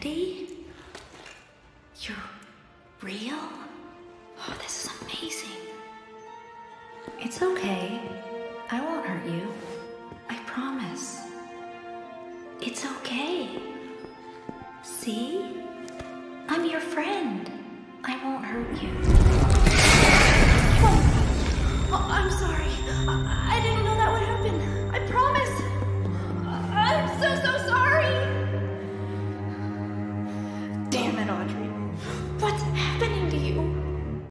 Bendy? You're real? Oh, this is amazing. It's okay. I won't hurt you. I promise. It's okay. See? I'm your friend. I won't hurt you.